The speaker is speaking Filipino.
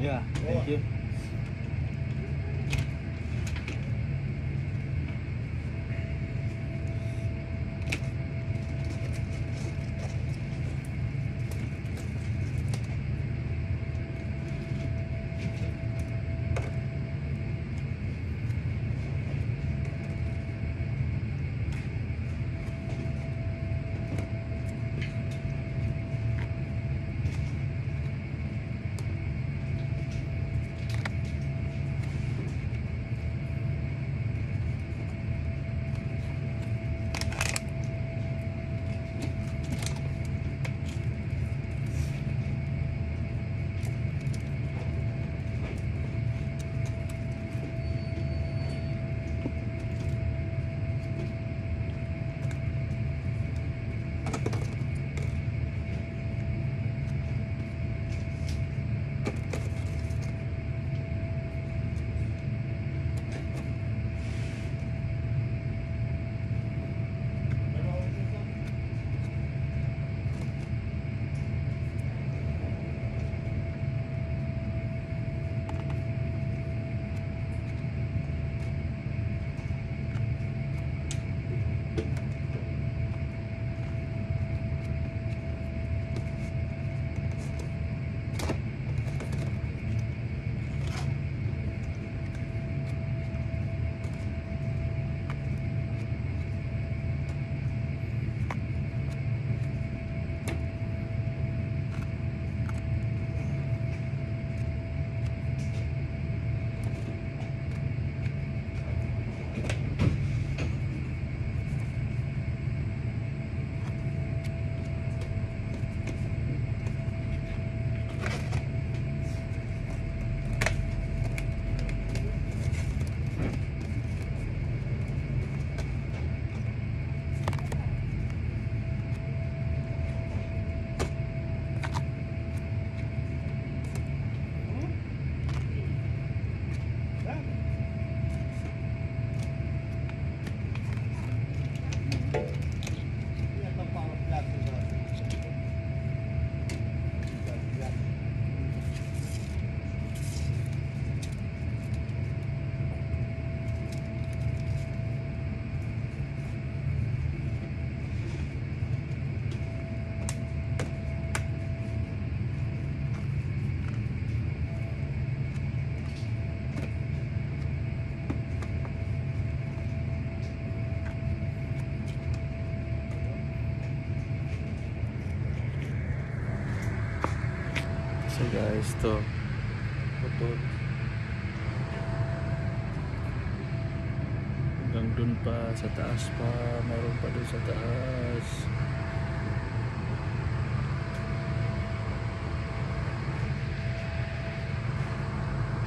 Yeah, thank you. So guys, to putol. Hanggang dun pa, sa taas pa, meron pa dun sa taas.